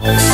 Oh,